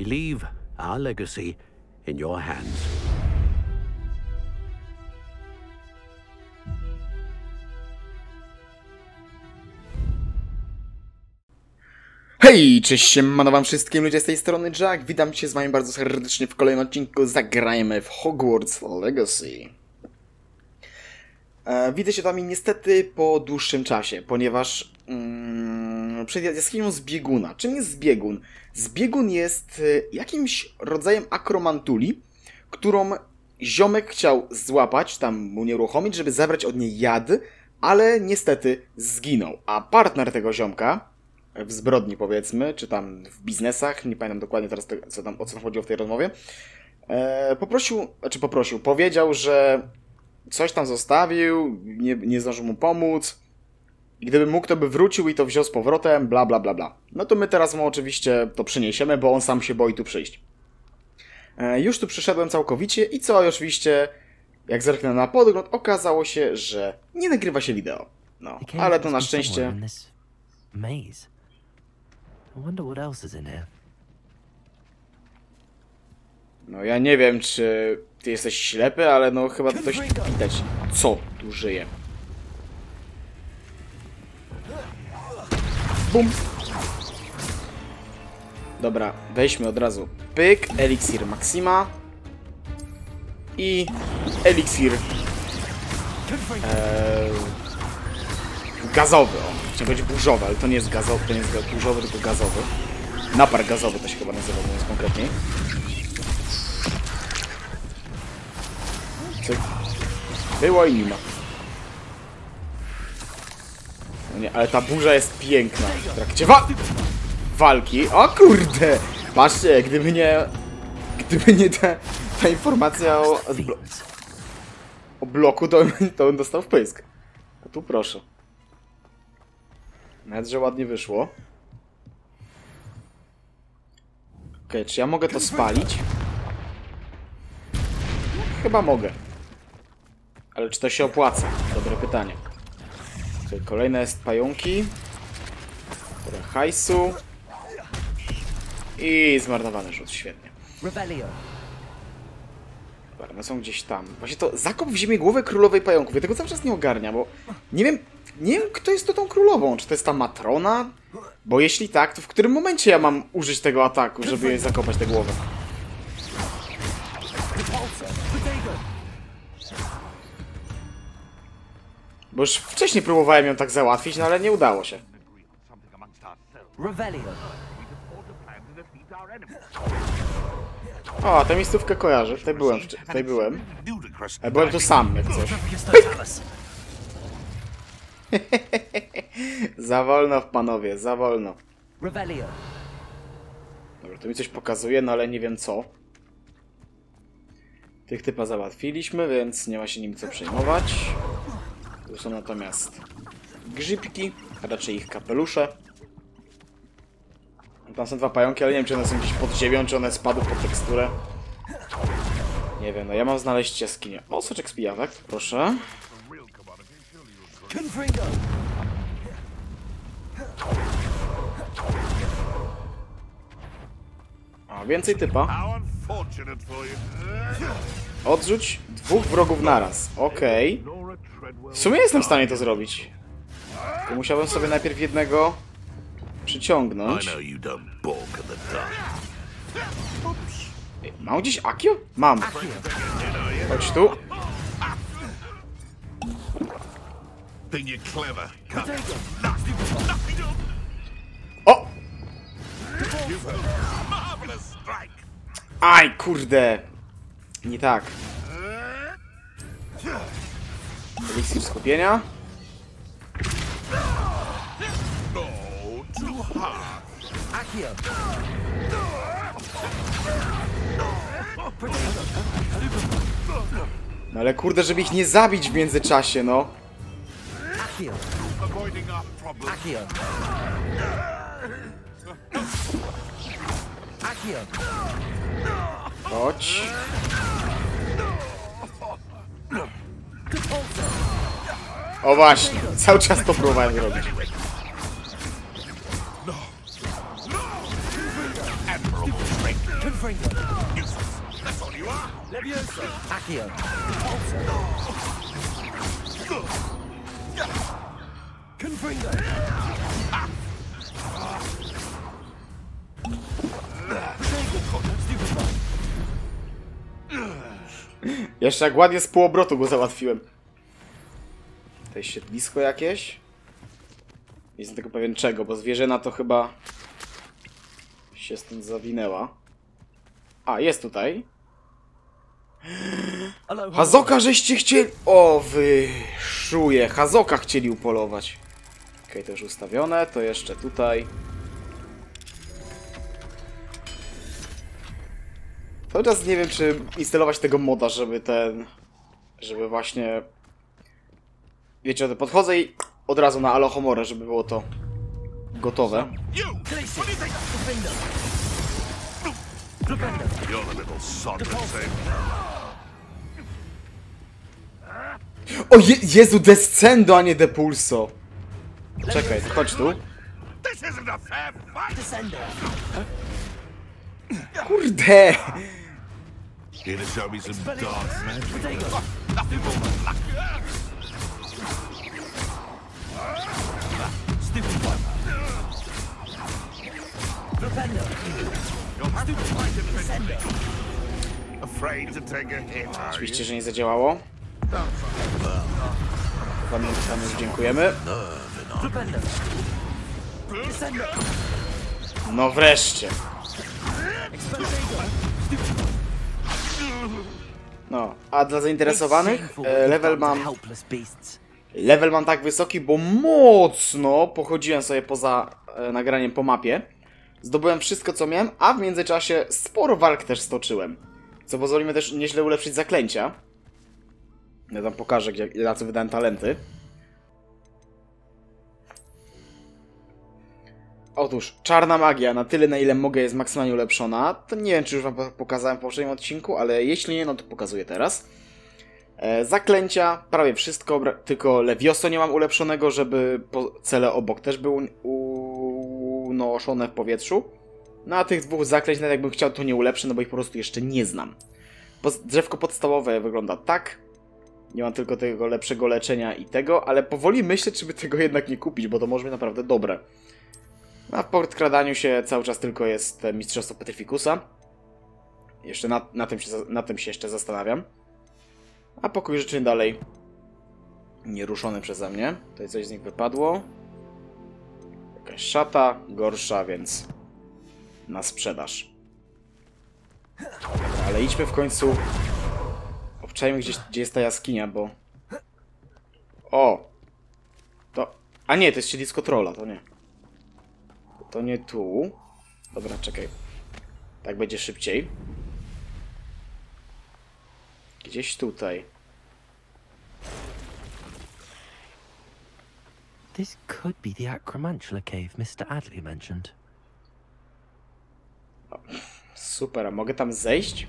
we leave our legacy in your hands. Hej, cześć siemano wam wszystkim ludzie z tej strony Jack, witam cię z wami bardzo serdecznie w kolejnym odcinku Zagrajmy w Hogwarts Legacy. E, widzę się wami niestety po dłuższym czasie, ponieważ mm, przed jaskinią zbieguna. Czym jest zbiegun? Zbiegun jest e, jakimś rodzajem akromantuli, którą ziomek chciał złapać, tam unieruchomić, żeby zabrać od niej jad, ale niestety zginął. A partner tego ziomka, w zbrodni powiedzmy, czy tam w biznesach, nie pamiętam dokładnie teraz tego, co tam, o co chodziło w tej rozmowie, e, poprosił, znaczy poprosił, powiedział, że coś tam zostawił, nie, nie zdążył mu pomóc i gdyby mógł, to by wrócił i to wziął z powrotem, bla bla bla bla. No to my teraz mu oczywiście to przyniesiemy, bo on sam się boi tu przyjść. E, już tu przyszedłem całkowicie i co oczywiście, jak zerknę na podgląd, okazało się, że nie nagrywa się wideo. No, ale to na szczęście... No ja nie wiem, czy ty jesteś ślepy, ale no chyba dość widać, co tu żyje. Bum! Dobra, weźmy od razu pyk, eliksir Maxima i eliksir eee, gazowy. O, chciałem powiedzieć burzowy, ale to nie jest gazowy, to nie jest burzowy, tylko gazowy. Napar gazowy to się chyba nazywa, mówiąc konkretniej. Cyk. Było i nie ma. No nie, ale ta burza jest piękna. W trakcie wa walki. O kurde! Patrzcie, gdyby nie... Gdyby nie ta, ta informacja o, o, bloku, to, to bym dostał wpysk. A tu proszę. Nawet, że ładnie wyszło. Okej, czy ja mogę to spalić? Chyba mogę. Ale czy to się opłaca? Dobre pytanie. Tutaj kolejne jest pająki. Trochę hajsu. I zmarnowany rzut, świetnie. Dobra, one są gdzieś tam. Właśnie to zakop w ziemię głowę królowej pająków. Ja tego cały czas nie ogarnia, bo nie wiem, nie wiem kto jest to tą królową. Czy to jest ta matrona? Bo jeśli tak, to w którym momencie ja mam użyć tego ataku, żeby zakopać tę głowę? Bo już wcześniej próbowałem ją tak załatwić, no ale nie udało się. O, tę miejscówkę kojarzę. Tutaj byłem. Tutaj byłem. Ale byłem tu sam, jak coś. Za wolno, panowie, za wolno. Dobra, to mi coś pokazuje, no ale nie wiem co. Tych typa załatwiliśmy, więc nie ma się nim co przejmować. Tu są natomiast grzybki, a raczej ich kapelusze. Tam są dwa pająki, ale nie wiem, czy one są gdzieś pod ziemią, czy one spadły pod teksturę. Nie wiem, no ja mam znaleźć jaskinię. O, soczek z pijawek, proszę. Confringo. A, więcej typa. Odrzuć dwóch wrogów naraz. Okej. Treadwell. W sumie jestem w stanie to zrobić. To musiałbym sobie najpierw jednego przyciągnąć. Mam gdzieś Akio? Mam. Chodź tu. Think you're clever. O! Aj, kurde. Nie tak. Eliksir skupienia. No, ale kurde, żeby ich nie zabić w międzyczasie, no. Chodź. O właśnie, cały czas to próbowałem strength. Confringo. Jeszcze jak ładnie z półobrotu go załatwiłem. To jest siedlisko jakieś? Nie jestem tylko pewien czego, bo zwierzyna to chyba się stąd zawinęła. A, jest tutaj. Hazoka żeście chcieli... O, wy szuje. Hazoka chcieli upolować. Okej, to już ustawione. To jeszcze tutaj. Cały czas nie wiem, czy instalować tego moda, żeby ten... Żeby właśnie... Wiecie, podchodzę i od razu na Alohomorę, żeby było to gotowe. O Je Jezu, Descendo, a nie Depulso! Czekaj, chodź tu. Kurde! Here to show me some. Nothing more. Afraid to take a hit, are you? Oczywiście, że nie zadziałało. Pamiętamy, już dziękujemy. No wreszcie. No, a dla zainteresowanych e, level mam level mam tak wysoki, bo mocno pochodziłem sobie poza e, nagraniem po mapie. Zdobyłem wszystko co miałem, a w międzyczasie sporo walk też stoczyłem. Co pozwoli mi też nieźle ulepszyć zaklęcia. Ja tam pokażę, gdzie, na co wydałem talenty. Otóż, czarna magia, na tyle na ile mogę jest maksymalnie ulepszona. To nie wiem, czy już wam po- pokazałem w poprzednim odcinku, ale jeśli nie, no to pokazuję teraz. E, zaklęcia, prawie wszystko, tylko Levioso nie mam ulepszonego, żeby cele obok też były unoszone w powietrzu. No a tych dwóch zaklęć, nawet jakbym chciał, to nie ulepszę, no bo ich po prostu jeszcze nie znam. Drzewko podstawowe wygląda tak. Nie mam tylko tego lepszego leczenia i tego, ale powoli myślę, czy by tego jednak nie kupić, bo to może być naprawdę dobre. A w podkradaniu się cały czas tylko jest e, Mistrzostwo Petrificusa. Jeszcze na, na, tym się, na tym się jeszcze zastanawiam. A pokój życzeń dalej nieruszony przeze mnie. Tutaj coś z nich wypadło. Jakaś szata, gorsza, więc na sprzedaż. Ale idźmy w końcu. Obczajmy gdzieś, gdzie jest ta jaskinia, bo... O! To... A nie, to jest siedlisko trolla, to nie. To nie tu. Dobra, czekaj. Tak będzie szybciej. Gdzieś tutaj. This could be the Acromantula cave Mr. Adley mentioned. Super, a mogę tam zejść?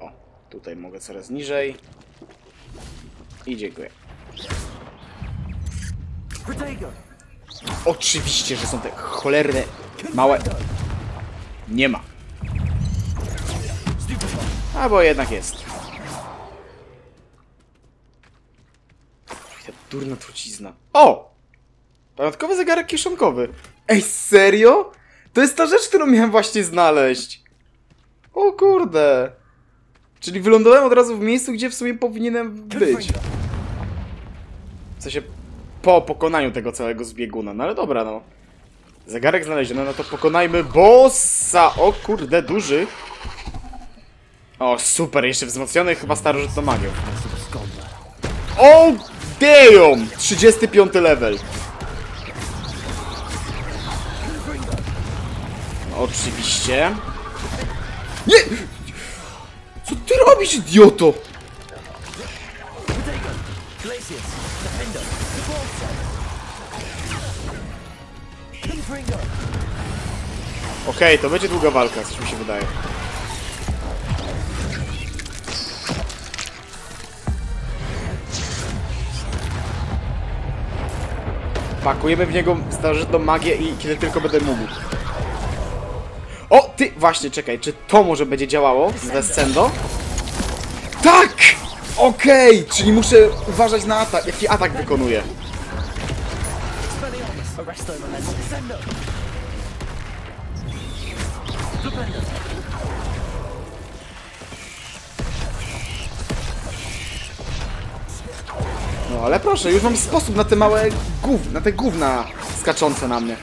O, tutaj mogę coraz niżej. I dziękuję. Protego. Oczywiście, że są te cholerne, małe... Nie ma. Stupefy. Albo jednak jest. Ta durna trucizna. O! Pamiątkowy zegarek kieszonkowy. Ej, serio? To jest ta rzecz, którą miałem właśnie znaleźć. O kurde. Czyli wylądowałem od razu w miejscu, gdzie w sumie powinienem być. W sensie po pokonaniu tego całego zbieguna. No ale dobra, no. Zegarek znaleziony, no to pokonajmy bossa! O kurde, duży. O, super, jeszcze wzmocniony chyba starożytną magią. O, damn! 35 level. Oczywiście. Nie! Co ty robisz, idioto? Okej, to będzie długa walka, coś mi się wydaje. Pakujemy w niego starożytną magię i kiedy tylko będę mógł. O! ty... Właśnie, czekaj, czy to może będzie działało z Descendo? Tak! Okej, czyli muszę uważać na atak, jaki atak wykonuje. No ale proszę, już mam sposób na te małe gów... na te gówna skaczące na mnie.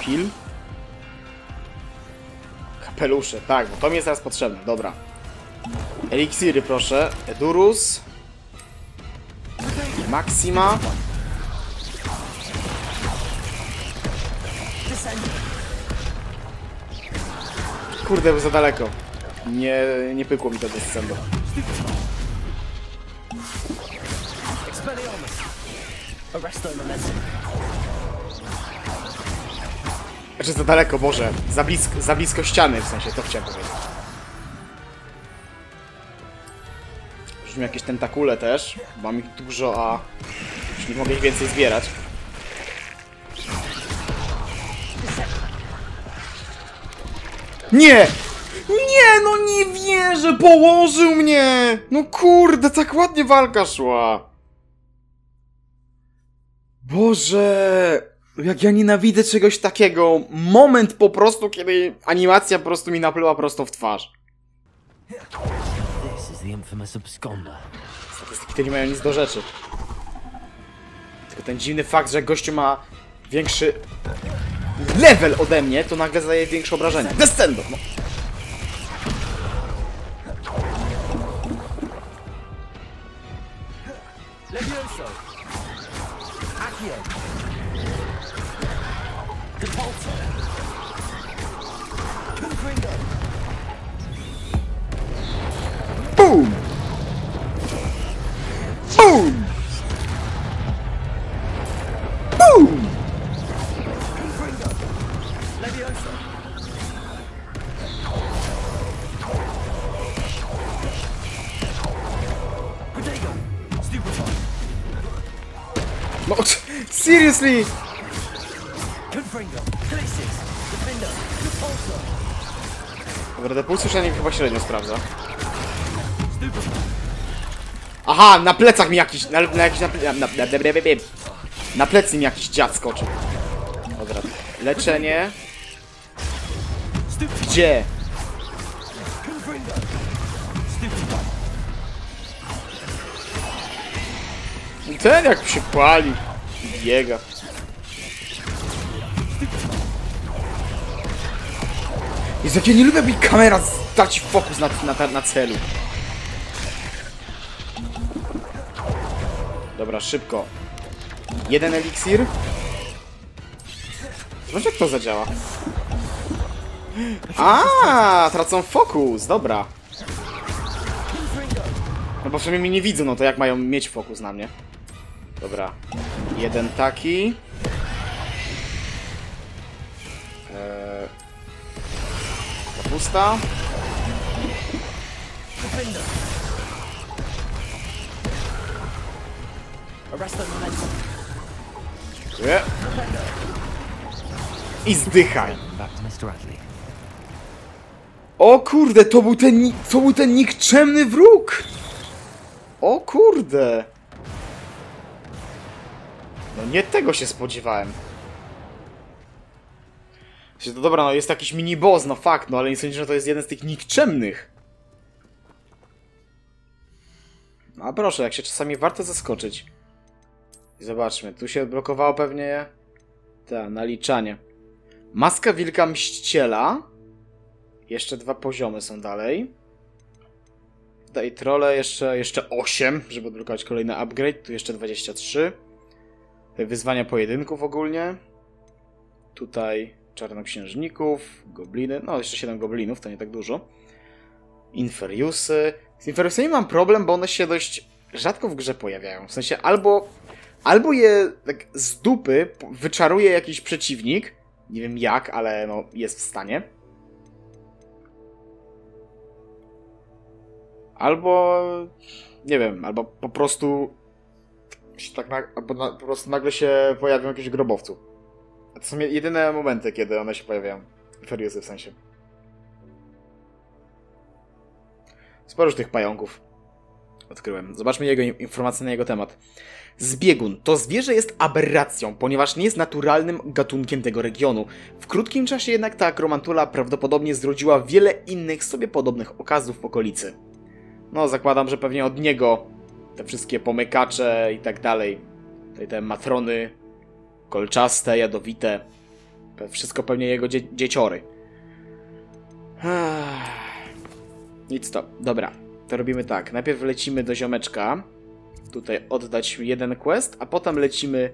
Heal. Kapelusze, tak, bo to mi jest teraz potrzebne, dobra. Eliksiry proszę, Edurus. Maxima. Kurde, był za daleko. Nie, nie pykło mi to descendo. Expelliarmus! Arresto momentum. Znaczy za daleko, Boże. Za blisko, za blisko ściany, w sensie, to chciałem powiedzieć. Rzućmy jakieś tentakule też. Mam ich dużo, a już nie mogę ich więcej zbierać. Nie! Nie, no nie wierzę! Położył mnie! No kurde, tak ładnie walka szła! Boże! Jak ja nienawidzę czegoś takiego. Moment po prostu, kiedy animacja po prostu mi napluła prosto w twarz. Statystyki te nie mają nic do rzeczy. Tylko ten dziwny fakt, że gościu ma większy level ode mnie, to nagle zadaje większe obrażenia. Descendo! No. Seriously! Dobra, depulsu przynajmniej chyba średnio sprawdza. Aha, na plecach mi jakiś, na, na jakiś, na, na, na, na, plecy mi jakiś dziad skoczył. Dobra, leczenie. Gdzie? Ten jak się pali. Biega. Jezu, jak ja nie lubię, mi kamera straci fokus na, na, na celu. Dobra, szybko. Jeden eliksir. Zobacz jak to zadziała. A, tracą fokus, dobra. No bo w sumie mnie nie widzą, no to jak mają mieć fokus na mnie? Dobra. Jeden taki. Eee... Kapusta. Dziękuję. I zdychaj. O kurde, to był ten, to był ten nikczemny wróg! O kurde! No nie tego się spodziewałem. To dobra, no jest jakiś mini boss, no fakt, no ale nie sądzę, że to jest jeden z tych nikczemnych. No a proszę, jak się czasami warto zaskoczyć. Zobaczmy, tu się odblokowało pewnie... Ta, naliczanie. Maska Wilka Mściciela. Jeszcze dwa poziomy są dalej. Tutaj trole jeszcze, jeszcze 8, żeby odblokować kolejny upgrade. Tu jeszcze 23. Wyzwania pojedynków ogólnie. Tutaj czarnoksiężników, gobliny. No, jeszcze 7 goblinów, to nie tak dużo. Inferiusy. Z inferiusami mam problem, bo one się dość rzadko w grze pojawiają. W sensie albo, albo je tak z dupy wyczaruje jakiś przeciwnik. Nie wiem jak, ale no, jest w stanie. Albo. Nie wiem, albo po prostu tak na, albo na, po prostu nagle się pojawią jakieś grobowcu. To są jedyne momenty, kiedy one się pojawiają. Feriusy w sensie. Sporo tych pająków odkryłem. Zobaczmy jego in- informacje na jego temat. Zbiegun. To zwierzę jest aberracją, ponieważ nie jest naturalnym gatunkiem tego regionu. W krótkim czasie jednak ta akromantula prawdopodobnie zrodziła wiele innych sobie podobnych okazów w okolicy. No, zakładam, że pewnie od niego te wszystkie pomykacze i tak dalej. Tutaj te matrony kolczaste, jadowite. Wszystko pewnie jego dzie dzieciory. Nic to. Dobra, to robimy tak. Najpierw lecimy do ziomeczka. Tutaj oddać jeden quest, a potem lecimy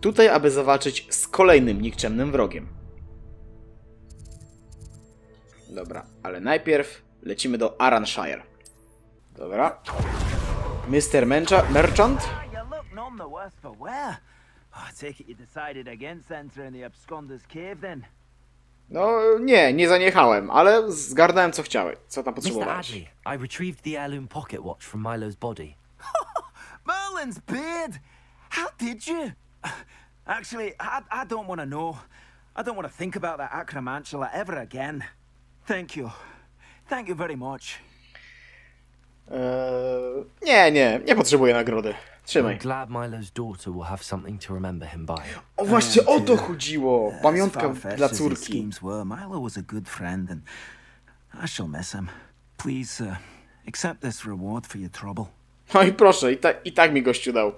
tutaj, aby zawalczyć z kolejnym nikczemnym wrogiem. Dobra, ale najpierw lecimy do Aranshire. Dobra. Mr. Mencha Merchant? You look none the worse for wear. I take it you decided against entering the absconder's cave then. No nie, nie zaniechałem, ale zgarnąłem co chciałeś. Co tam Mr. potrzebowałeś? Adley, I retrieved the heirloom pocket watch from Milo's body. Merlin's beard! How did you? Actually, I, I don't want to know. I don't want to think about that acromantula ever again. Thank you. Thank you very much. Eee, nie, nie, nie potrzebuję nagrody. Trzymaj. I'm glad Milo's daughter will have something to remember him by. O właśnie o to chodziło! Pamiątka dla as his córki. schemes were, Milo was a good friend, and I shall miss him. Please accept this reward for your trouble. No i proszę, i, ta, i tak mi gościu dał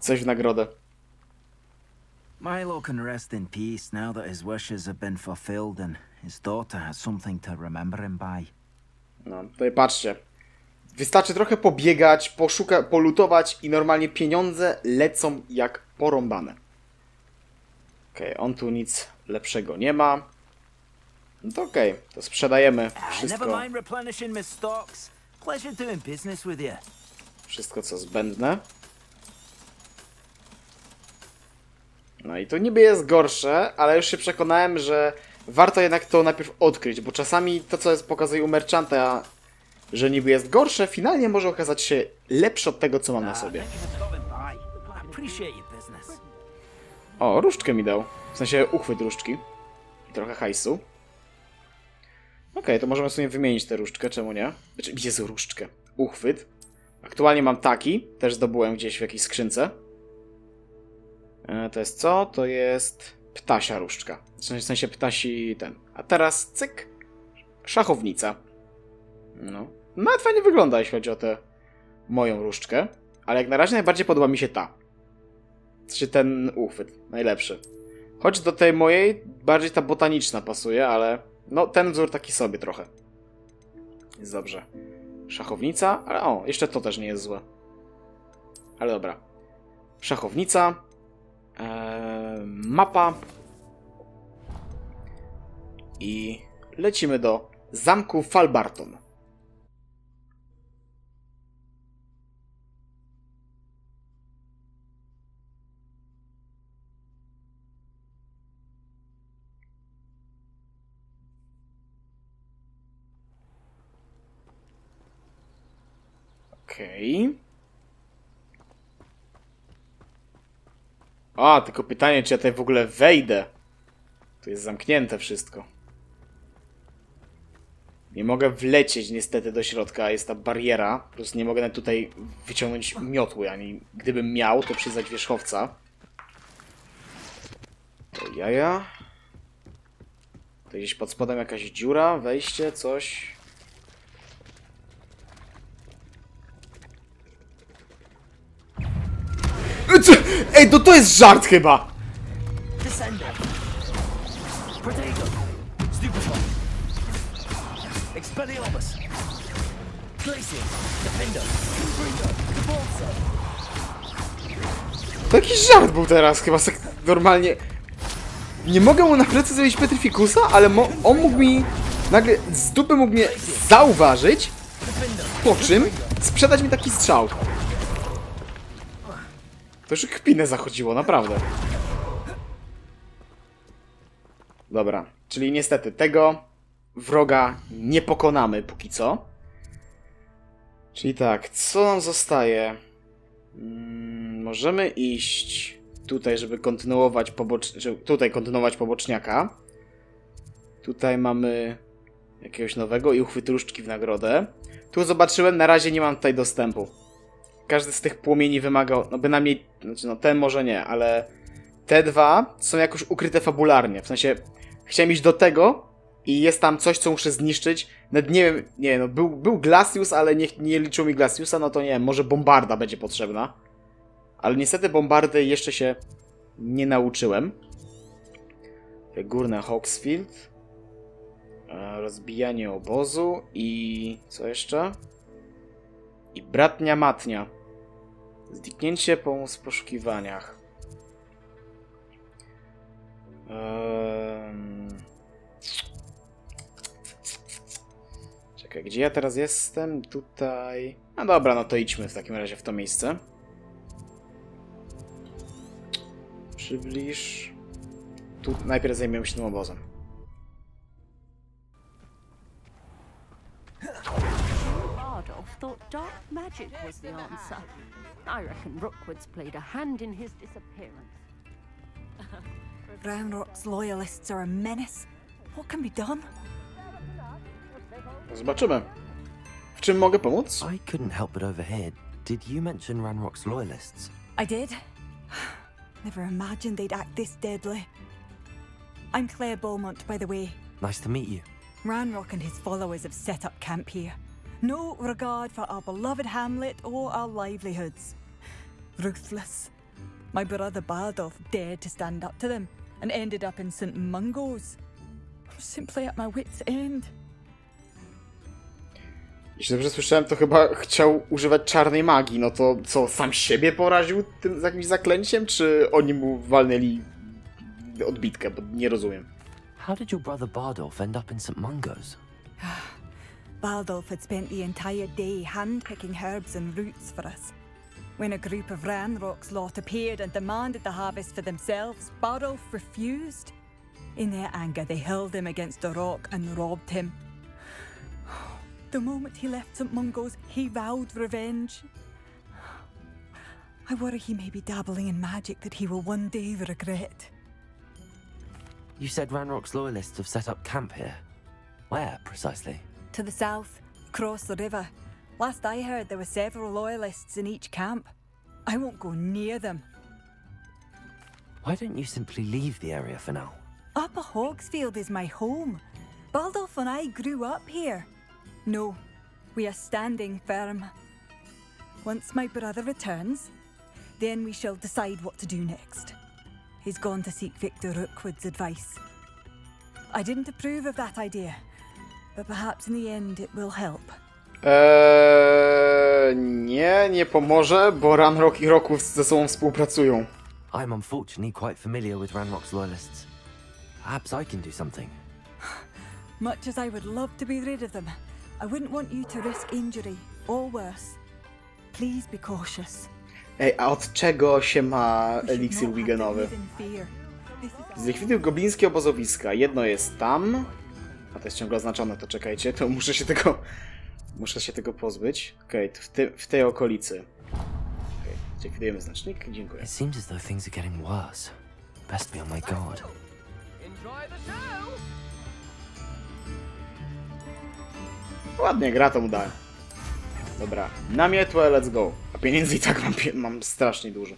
coś w nagrodę. Milo can rest in peace now that his wishes have been fulfilled and his daughter has something to remember him by. No, tutaj patrzcie. Wystarczy trochę pobiegać, poszuka, polutować i normalnie pieniądze lecą jak porąbane. Okej, on tu nic lepszego nie ma. No to okej, to sprzedajemy Ah, wszystko, wszystko co zbędne. No i to niby jest gorsze, ale już się przekonałem, że warto jednak to najpierw odkryć, bo czasami to, co jest pokazuje u merchanta, że niby jest gorsze, finalnie może okazać się lepsze od tego, co mam na sobie. Your business. O, różdżkę mi dał. W sensie uchwyt różdżki. I trochę hajsu. Okej, to możemy sobie wymienić tę różdżkę, czemu nie? Znaczy, Jezu, różdżkę. Uchwyt. Aktualnie mam taki, też zdobyłem gdzieś w jakiejś skrzynce. E, to jest co? To jest ptasia różdżka. W sensie- w sensie ptasi ten. A teraz cyk. Szachownica. No. Nawet fajnie wygląda, jeśli chodzi o tę moją różdżkę. Ale jak na razie najbardziej podoba mi się ta. Czy ten uchwyt. Najlepszy. Choć do tej mojej bardziej ta botaniczna pasuje, ale no ten wzór taki sobie trochę. Jest dobrze. Szachownica, ale o, jeszcze to też nie jest złe. Ale dobra. Szachownica. Mapa. I lecimy do zamku Falbarton. A, tylko pytanie, czy ja tutaj w ogóle wejdę. Tu jest zamknięte wszystko. Nie mogę wlecieć niestety do środka, jest ta bariera. Plus nie mogę tutaj wyciągnąć miotły, ani gdybym miał, to przyznać wierzchowca. To jaja. To gdzieś pod spodem jakaś dziura, wejście, coś. Co? Ej, to to jest żart chyba! To jakiś żart był teraz, chyba tak normalnie. Nie mogę mu na plecy zrobić Petrificusa, ale on mógł mi nagle z dupy mógł mnie zauważyć, po czym sprzedać mi taki strzał. To już kpinę zachodziło, naprawdę. Dobra, czyli niestety tego wroga nie pokonamy póki co. Czyli tak, co nam zostaje? Mm, możemy iść tutaj, żeby kontynuować pobocz... żeby tutaj kontynuować poboczniaka. Tutaj mamy jakiegoś nowego i uchwyt różdżki w nagrodę. Tu zobaczyłem, na razie nie mam tutaj dostępu. Każdy z tych płomieni wymagał, no bynajmniej, znaczy no ten może nie, ale te dwa są jakoś ukryte fabularnie. W sensie, chciałem iść do tego i jest tam coś, co muszę zniszczyć. Nawet nie wiem, nie no, był, był Glacius, ale nie, nie liczył mi Glaciusa, no to nie wiem, może bombarda będzie potrzebna. Ale niestety bombardy jeszcze się nie nauczyłem. Te Górne Hawksfield. E, Rozbijanie obozu i... co jeszcze? I bratnia matnia. Zniknięcie w poszukiwaniach. Czekaj, gdzie ja teraz jestem? Tutaj. No dobra, no to idźmy w takim razie w to miejsce. Przybliż. Tu najpierw zajmiemy się tym obozem. Bardolph thought dark magic was the answer. I reckon Rookwood's played a hand in his disappearance. Roundrock's loyalists are a menace. What can be done? Zobaczymy. W czym mogę pomóc? I couldn't help but overhear. Did you mention Ranrock's loyalists? I did. Never imagined they'd act this deadly. I'm Claire Beaumont, by the way. Nice to meet you. Ranrock and his followers have set up camp here. No regard for our beloved hamlet or our livelihoods. Ruthless. My brother Bardolph dared to stand up to them and ended up in St. Mungo's. I'm simply at my wit's end. Jeśli dobrze słyszałem, to chyba chciał używać czarnej magii. No to co, sam siebie poraził tym jakimś zaklęciem, czy oni mu walnęli odbitkę, bo nie rozumiem. How did your brother Bardolph end up in St. Mungo's? Baldolf had spent the entire day handpicking herbs and roots for us. When a group of Ranrock's lot appeared and demanded the harvest for themselves, Bardolf refused. In their anger, they hurled him against a rock and robbed him. The moment he left St. Mungo's, he vowed revenge. I worry he may be dabbling in magic that he will one day regret. You said Ranrock's loyalists have set up camp here. Where, precisely? To the south, across the river. Last I heard, there were several loyalists in each camp. I won't go near them. Why don't you simply leave the area for now? Upper Hogsfield is my home. Baldolf and I grew up here. No, we are standing firm. Once my brother returns, then we shall decide what to do next. He's gone to seek Victor Rookwood's advice. I didn't approve of that idea, but perhaps in the end it will help. Eee, nie, nie pomoże, bo Ranrock i Roków ze sobą współpracują. I'm unfortunately quite familiar with Ranrock's loyalists. Perhaps I can do something. Much as I would love to be rid of them, I wouldn't want you to risk injury or worse. Please be cautious. Ej, a od czego się ma eliksir wigenowy? Zlikwiduj goblińskie obozowiska. Jedno jest tam. A to jest ciągle oznaczone, to czekajcie, to muszę się tego. Muszę się tego pozbyć. Okej, to w, ty, w tej okolicy. Okej, zlikwidujemy znacznik. Dziękuję. It seems as though things are getting worse. Best be on my guard. Ładnie gra to mu dałem. Dobra, namietłe, let's go. A pieniędzy i tak mam, mam strasznie dużo.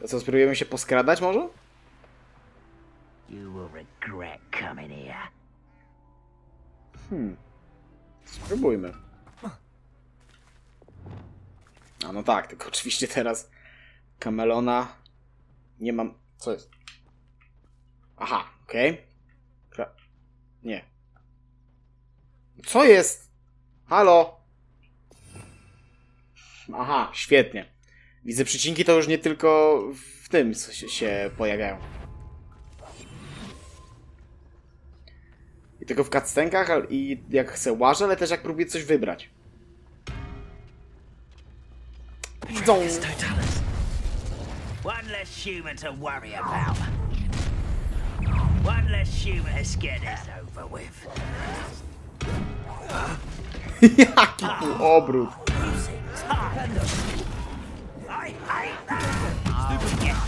To co, spróbujemy się poskradać może? You will regret coming here. Hmm. Spróbujmy. A no tak, tylko oczywiście teraz kamelona nie mam. Co jest? Aha, okej. Pra... Nie. Co jest? Halo? Aha, świetnie. Widzę przycinki to już nie tylko w tym się pojawiają. Tylko w cutscenkach i jak chcę łażę, ale też jak próbuję coś wybrać. Dą. One less human to worry about. One less human to get this over with. Jaki półobrót. I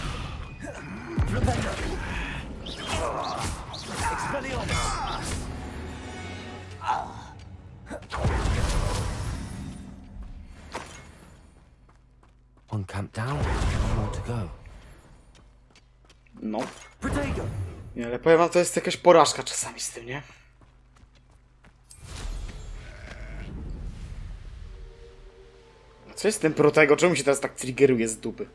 One camp down, one more to go. No. Nie, ale powiem wam, to jest jakaś porażka czasami z tym, nie? Co jest z tym protego? Czemu się teraz tak triggeruje z dupy?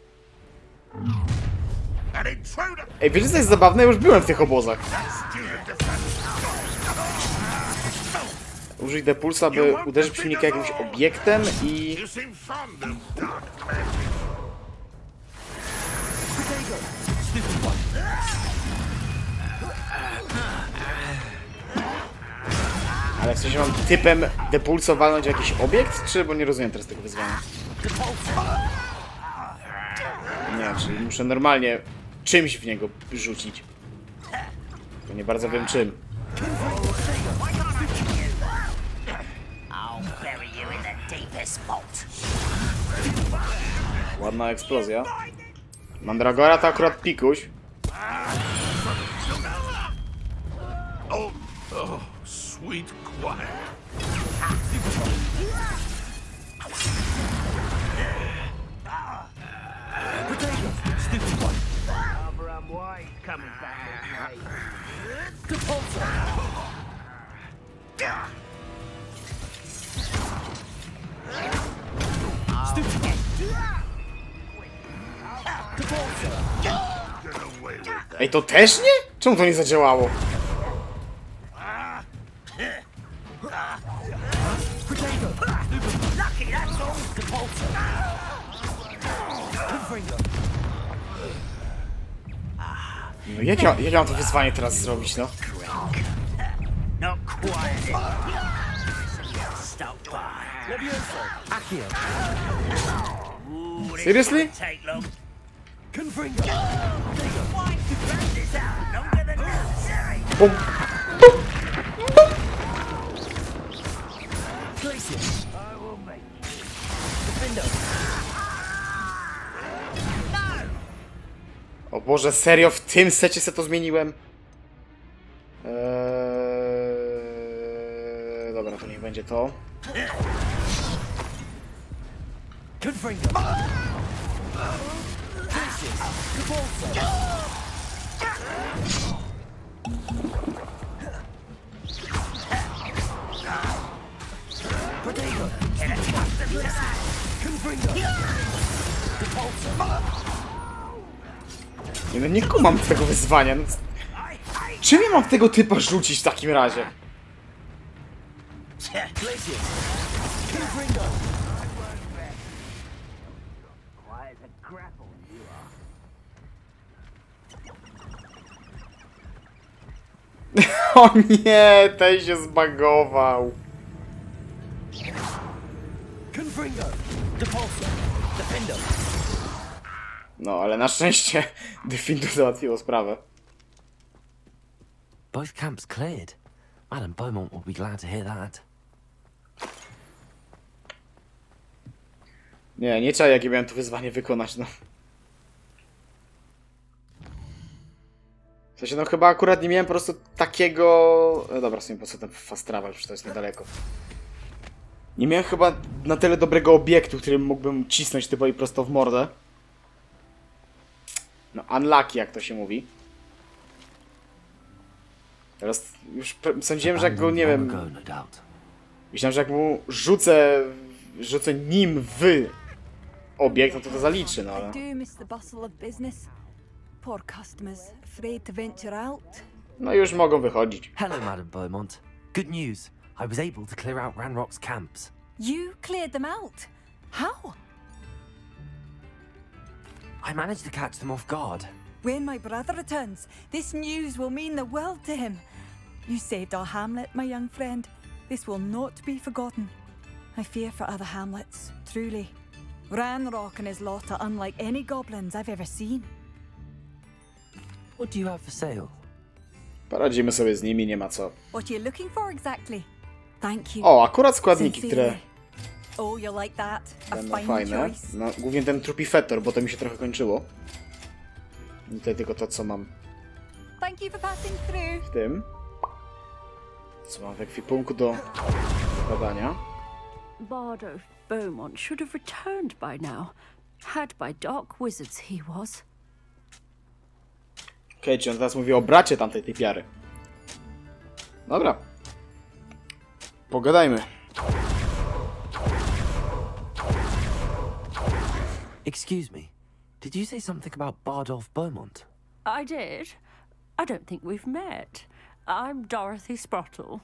Ej, wiecie co jest zabawne? Ja już byłem w tych obozach. Użyj depulsa, by uderzyć przeciwnika jakimś obiektem i... Ale w sensie mam typem w jakiś obiekt, czy... Bo nie rozumiem teraz tego wyzwania. Nie, czyli muszę normalnie czymś w niego rzucić. Tylko nie bardzo wiem czym. Ładna eksplozja. Mandragora to akurat pikuś. Oh, oh, sweet quiet. Ej, to też nie? Czemu to nie zadziałało? No jak ja, jak ja mam to wyzwanie teraz zrobić, no? Seriously? O Boże, serio? W tym secie se to zmieniłem? Eee... Dobra, to niech będzie to. Nie, no nie kumam tego wyzwania. No, czym ja mam tego typa rzucić w takim razie? Glacier! Confringo! Quiet as a grapple, you are. O nie, ten się zbagował. No, ale na szczęście Defindu załatwiło sprawę. Both camps cleared. Madam Beaumont will be glad to hear that. Nie, nie trzeba jakie miałem to wyzwanie wykonać, no. W sensie, no chyba akurat nie miałem po prostu takiego... No dobra, w sumie po co ten fast travel, przecież to jest niedaleko. Nie miałem chyba na tyle dobrego obiektu, którym mógłbym cisnąć typowi prosto w mordę. No, unlucky, jak to się mówi. Teraz już sądziłem, że jak go, nie wiem, no. Myślałem, że jak mu rzucę, rzucę nim w obiekt, no to to zaliczy, no ale... Poor customers, afraid to venture out. No już mogą wychodzić. Hello, Madam Beaumont. Good news. I was able to clear out Ranrock's camps. You cleared them out. How? I managed to catch them off guard. When my brother returns, this news will mean the world to him. You saved our hamlet, my young friend. This will not be forgotten. I fear for other hamlets, truly. Ranrock and his lot are unlike any goblins I've ever seen. What do you have for sale? Poradzimy sobie z nimi, nie ma co. What are you looking for exactly? Thank you. O, akurat składniki, które. Oh, you'll like that. A będą fine fajne. choice. No, głównie ten trupifetor, bo to mi się trochę kończyło. I tutaj tylko to, co mam Thank you for passing through. w tym. Co mam w ekwipunku do badania. Bardo Beaumont should have returned by now. Had by dark wizards he was. Okej, czy on teraz mówi o bracie tamtej typiary. Dobra. Pogadajmy. Excuse me. Did you say something about Bardolph Beaumont? I did. I don't think we've met. I'm Dorothy Sprottle.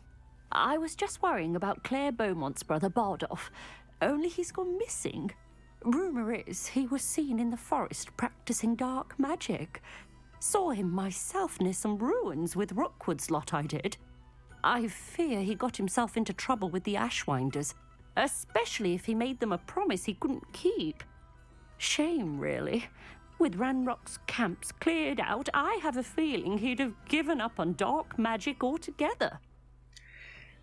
I was just worrying about Claire Beaumont's brother Bardolph, only he's gone missing. Rumour is he was seen in the forest practicing dark magic. Saw him myself near some ruins with Rookwood's lot, I did. I fear he got himself into trouble with the Ashwinders, especially if he made them a promise he couldn't keep. Shame, really. With Ranrock's camps cleared out, I have a feeling he'd have given up on dark magic altogether.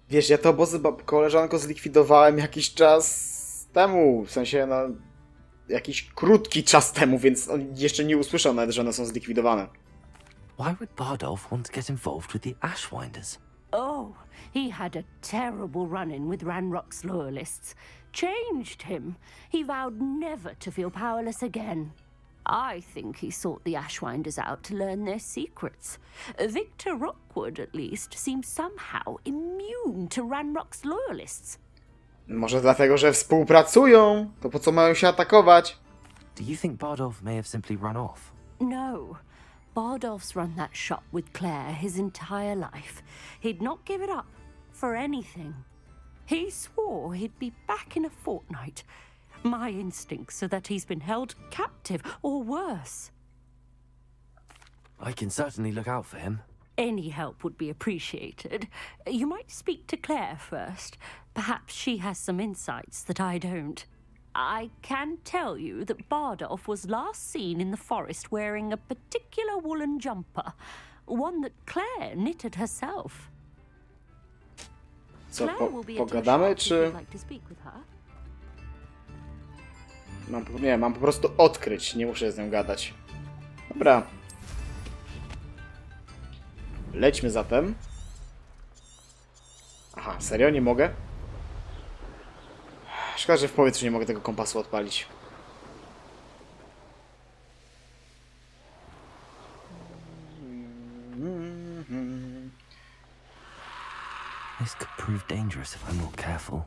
Wiesz, ja te obozy, koleżanko, zlikwidowałem jakiś czas temu. W sensie, no... Jakiś krótki czas temu, więc on jeszcze nie usłyszał nawet, że one są zlikwidowane. Why would Bardolph want to get involved with the Ashwinders? Oh, he had a terrible run in with Ranrock's loyalists. Changed him. He vowed never to feel powerless again. I think he sought the Ashwinders out to learn their secrets. Victor Rookwood, at least, seems somehow immune to Ranrock's loyalists. Może dlatego, że współpracują? To po co mają się atakować? Do you think Bardolph may have simply run off? No. Bardolph's run that shop with Claire his entire life. He'd not give it up for anything. He swore he'd be back in a fortnight. My instincts are that he's been held captive, or worse. I can certainly look out for him. Any help would be appreciated. You might speak to Claire first. Perhaps she has some insights that I don't. I can tell you that Bardolph was last seen in the forest wearing a particular woolen jumper, one that Claire knitted herself. Co, po, will be at your pogadamy, czy... you'd like to speak with her. Mam, nie, mam po prostu odkryć, nie muszę z nią gadać. Dobra. Lećmy zatem. Aha, serio? Nie mogę? Szkoda, że w powietrzu nie mogę tego kompasu odpalić. This could prove dangerous if I'm not careful.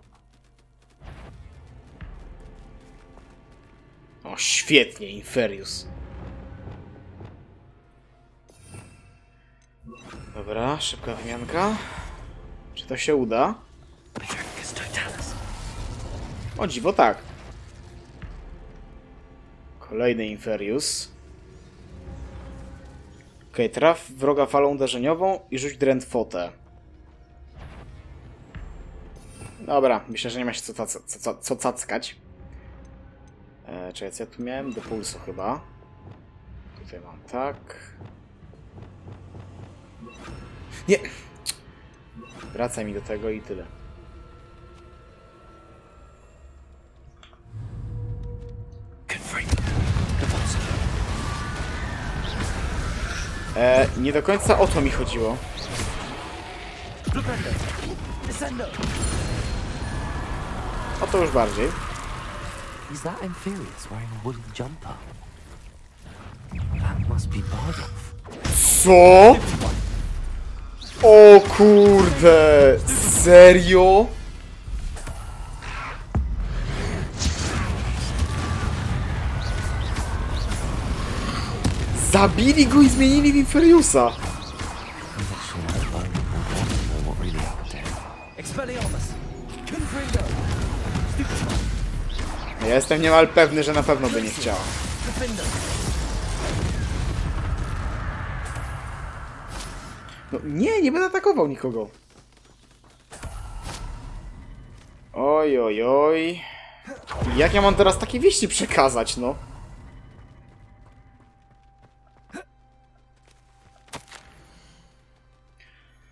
O, świetnie, Inferius. Dobra, szybka wymianka. Czy to się uda? O dziwo tak. Kolejny Inferius. Okej, traf wroga falą uderzeniową i rzuć drętwotę. Dobra, myślę, że nie ma się co, co, co, co cackać. E, czekaj, co ja tu miałem? Do pulsu chyba. Tutaj mam tak. Nie! Wracaj mi do tego i tyle. E, nie do końca o to mi chodziło. O to już bardziej. Is that Inferius wearing a woolen jumper? That must be Bardolph. Co? O kurde! Serio? Zabili go i zmienili w Inferiusa! Ja jestem niemal pewny, że na pewno by nie chciała. No nie, nie będę atakował nikogo. Oj, oj, oj. Jak ja mam teraz takie wieści przekazać, no?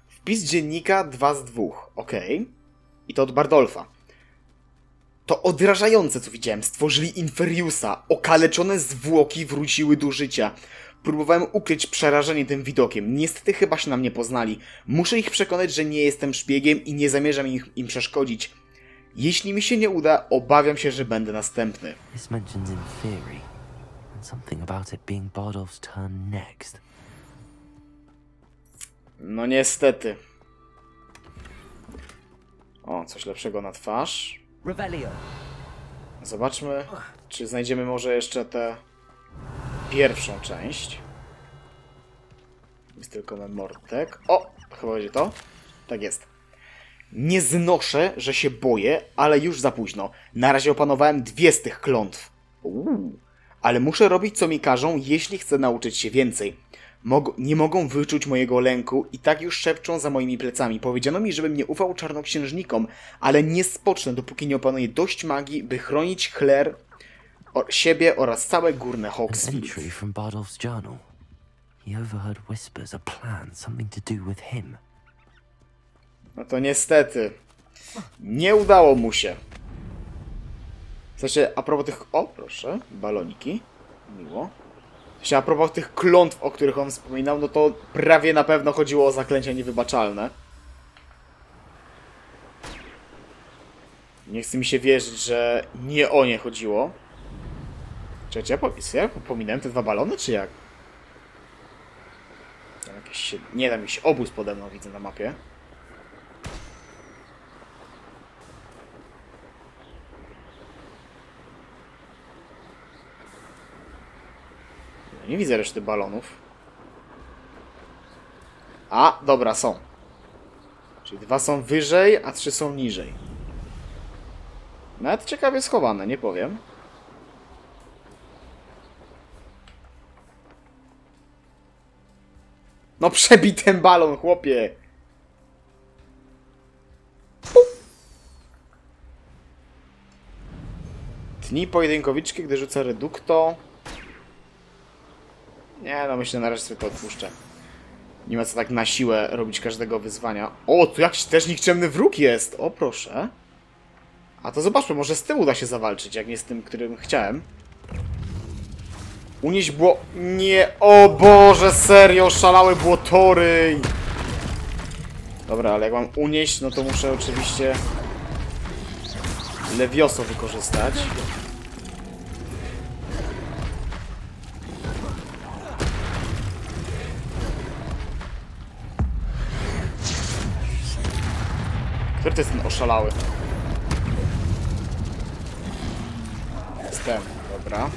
Wpis dziennika 2 z 2. Ok. I to od Bardolfa. To odrażające, co widziałem. Stworzyli Inferiusa. Okaleczone zwłoki wróciły do życia. Próbowałem ukryć przerażenie tym widokiem. Niestety chyba się na mnie poznali. Muszę ich przekonać, że nie jestem szpiegiem i nie zamierzam im, im przeszkodzić. Jeśli mi się nie uda, obawiam się, że będę następny. This mentions Inferi, and something about it being Bardolph's turn next. No niestety. O, coś lepszego na twarz. Zobaczmy, czy znajdziemy może jeszcze tę pierwszą część. Jest tylko memortek. O, chyba będzie to. Tak jest. Nie znoszę, że się boję, ale już za późno. Na razie opanowałem dwie z tych klątw. Uuu. Ale muszę robić, co mi każą, jeśli chcę nauczyć się więcej. Mog nie mogą wyczuć mojego lęku i tak już szepczą za moimi plecami. Powiedziano mi, żebym nie ufał czarnoksiężnikom, ale nie spocznę, dopóki nie opanuję dość magii, by chronić Claire, o siebie oraz całe górne from Bardolph's journal. He overheard whispers, a plan, something to do with him. No to niestety. Nie udało mu się. W sensie, a propos tych... O, proszę, baloniki. Miło. W sensie, a propos tych klątw, o których on wspominał, no to prawie na pewno chodziło o zaklęcia niewybaczalne. Nie chce mi się wierzyć, że nie o nie chodziło. Czy ja, po, ja pominąłem te dwa balony, czy jak? Tam jakieś się, nie, tam jakiś obóz pode mną widzę na mapie. Nie widzę reszty balonów. A, dobra, są. Czyli dwa są wyżej, a trzy są niżej. Nawet ciekawie schowane, nie powiem. No przebij ten balon, chłopie! Tnij pojedynkowiczki, gdy rzuca redukto. Nie, no myślę, na razie sobie to odpuszczę. Nie ma co tak na siłę robić każdego wyzwania. O, tu jakiś też nikczemny wróg jest! O, proszę. A to zobaczmy, może z tym uda się zawalczyć, jak nie z tym, którym chciałem. Unieść było... Nie, o Boże, serio, szalałe błotory! Dobra, ale jak mam unieść, no to muszę oczywiście... Lewioso wykorzystać. Który to jest ten oszalały? Jest ten, dobra.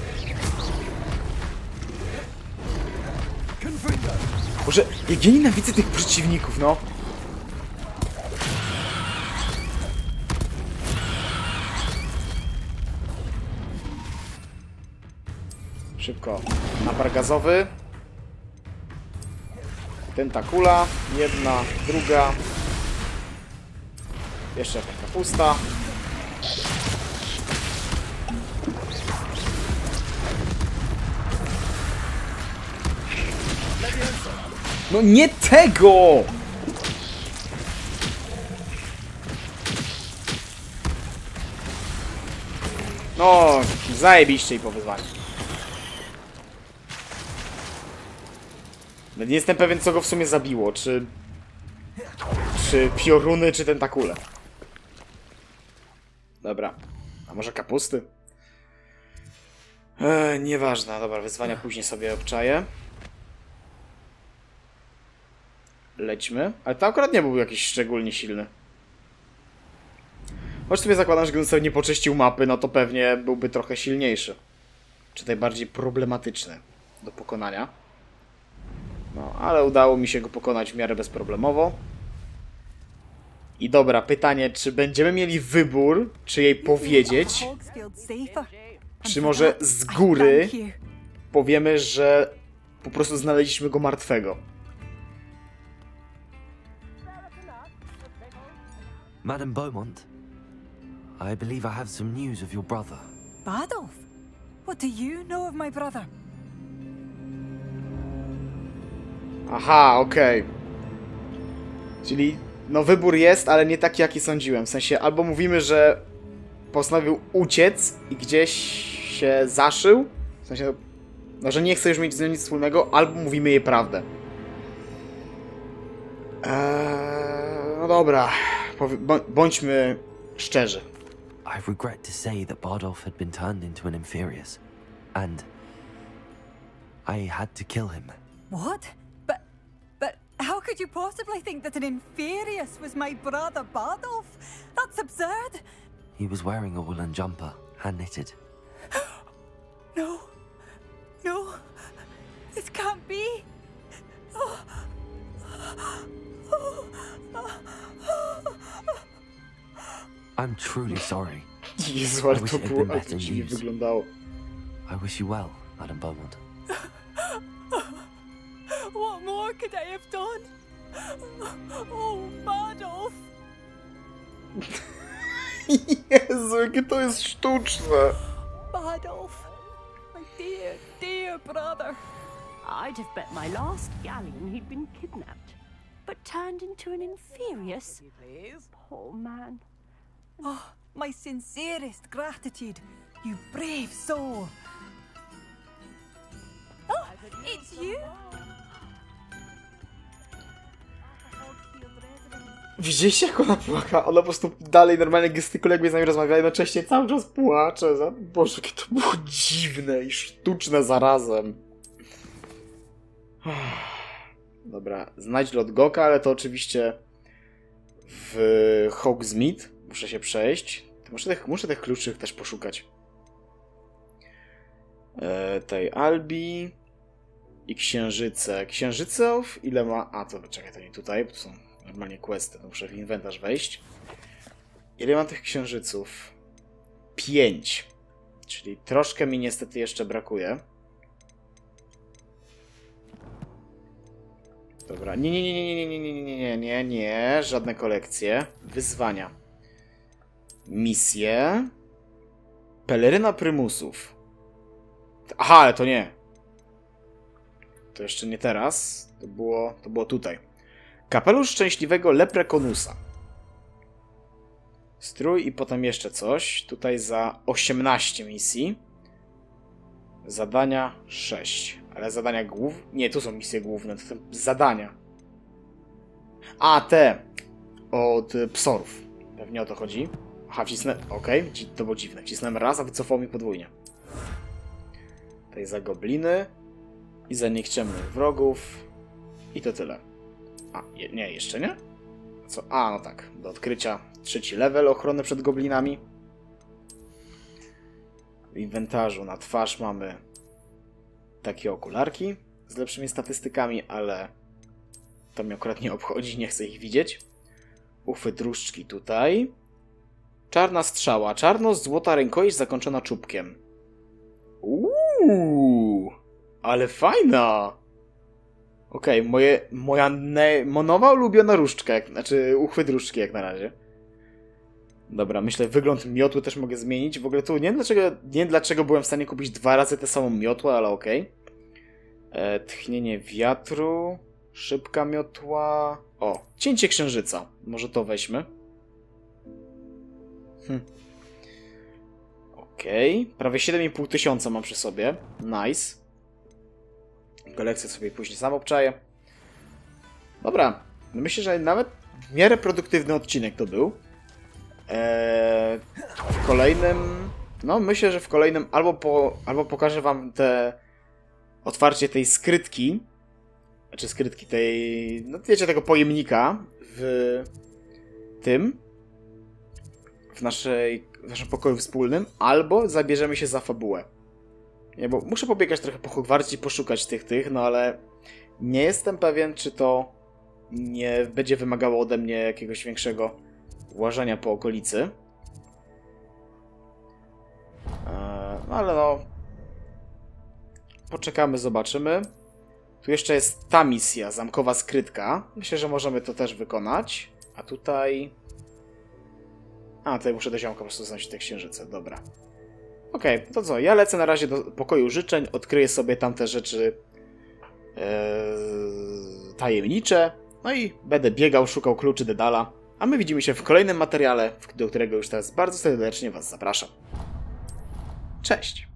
Boże, jak ja nienawidzę tych przeciwników, no. Szybko. Napar gazowy. Tentakula. Jedna, druga. Jeszcze jakaś kapusta. No nie tego! No, zajebiście i po wyzwaniu. Nie jestem pewien, co go w sumie zabiło. Czy... Czy pioruny, czy tentakule. Dobra. A może kapusty? Eee, nieważne. Dobra, wyzwania później sobie obczaję. Lećmy. Ale to akurat nie był jakiś szczególnie silny. Choć sobie zakładam, że gdybym sobie nie poczyścił mapy, no to pewnie byłby trochę silniejszy. Czy najbardziej problematyczny do pokonania. No, ale udało mi się go pokonać w miarę bezproblemowo. I dobra, pytanie, czy będziemy mieli wybór, czy jej powiedzieć, czy może z góry powiemy, że po prostu znaleźliśmy go martwego. Madam Beaumont, I believe I have some news of your brother. Badolf, what do you know of my brother? Aha, okej. Czyli, no wybór jest, ale nie taki, jaki sądziłem. W sensie, albo mówimy, że postanowił uciec i gdzieś się zaszył, w sensie, no, że nie chce już mieć z nią nic wspólnego, albo mówimy jej prawdę. Eee, no dobra, bądźmy szczerzy. I regret to say that Bardolph had been turned into an Inferius, and I had to kill him. What? But, but how could you possibly think that an Inferius was my brother Badolf? That's absurd. He was wearing a woolen jumper, hand knitted. No, no, this can't be. Oh. I'm truly sorry. Jezu, ale I wish to it had było, been ale to dziwnie wyglądało. I wish you well, Madam Beaumont. What more could I have done? Oh, Badolf. Jezu, jakie to jest sztuczne. Badolf. My dear, dear brother. I'd have bet my last galleon he'd been kidnapped, but turned into an Inferius. Poor man. Oh, my sincerest gratitude, you brave soul. Oh, it's you? Widzieliście jak ona płaka? Ona po prostu dalej normalnie gestykuluje, jakby z nami rozmawia, jednocześnie cały czas płacze. Za... Boże, jakie to było dziwne i sztuczne zarazem. Dobra, znajdź lot Goka, ale to oczywiście w Hogsmeade. Muszę się przejść. Muszę tych, muszę tych kluczy też poszukać. E, tej Albi i Księżyce. Księżyców ile ma... A, to czekaj, to nie tutaj, bo to są normalnie questy. To muszę w inwentarz wejść. Ile mam tych księżyców? Pięć. Czyli troszkę mi niestety jeszcze brakuje. Dobra, nie, nie, nie, nie, nie, nie, nie, nie, nie, nie, nie, żadne kolekcje. Wyzwania. Misje. Peleryna prymusów. Aha, ale to nie. To jeszcze nie teraz. To było, to było tutaj. Kapelusz szczęśliwego leprekonusa. Strój i potem jeszcze coś. Tutaj za 18 misji. Zadania 6. Ale zadania główne... Nie, tu są misje główne. To są zadania. A, te. Od psorów. Pewnie o to chodzi. Aha, wcisnę... Okej, dzi- to było dziwne. Wcisnąłem raz, a wycofał mi podwójnie. Tutaj za gobliny. I za nikczemnych wrogów. I to tyle. A, je, nie, jeszcze nie? Co? A, no tak. Do odkrycia trzeci level ochrony przed goblinami. W inwentarzu na twarz mamy takie okularki z lepszymi statystykami, ale to mnie akurat nie obchodzi, nie chcę ich widzieć. Uchwyt różdżki tutaj. Czarna strzała. Czarno-złota rękojeść zakończona czubkiem. Uuu, ale fajna! Okej, moje, moja ne, mo- nowa ulubiona różdżka, jak, znaczy uchwyt różdżki jak na razie. Dobra, myślę, wygląd miotły też mogę zmienić. W ogóle tu nie dlaczego, nie dlaczego byłem w stanie kupić dwa razy tę samą miotłę, ale okej. E, Tchnienie wiatru, szybka miotła... O, cięcie księżyca. Może to weźmy. Hm. Okej, prawie 7,5 tysiąca mam przy sobie. Nice. Kolekcję sobie później sam obczaję. Dobra, myślę, że nawet w miarę produktywny odcinek to był. Eee, w kolejnym. No, myślę, że w kolejnym albo, po, albo pokażę wam te otwarcie tej skrytki. Znaczy skrytki tej. No wiecie, tego pojemnika w tym. W, naszej, w naszym pokoju wspólnym, albo zabierzemy się za fabułę. Nie, bo muszę pobiegać trochę po Hogwarcie i poszukać tych, tych, no ale Nie jestem pewien, czy to nie będzie wymagało ode mnie jakiegoś większego łażenia po okolicy. Eee, No ale no. Poczekamy, zobaczymy. Tu jeszcze jest ta misja, zamkowa skrytka. Myślę, że możemy to też wykonać. A tutaj... A, tutaj muszę do ziomka po prostu znaleźć te księżyce, dobra. Okej, to co, ja lecę na razie do pokoju życzeń, odkryję sobie tamte rzeczy ee, tajemnicze, no i będę biegał, szukał kluczy Dedala, a my widzimy się w kolejnym materiale, do którego już teraz bardzo serdecznie Was zapraszam. Cześć!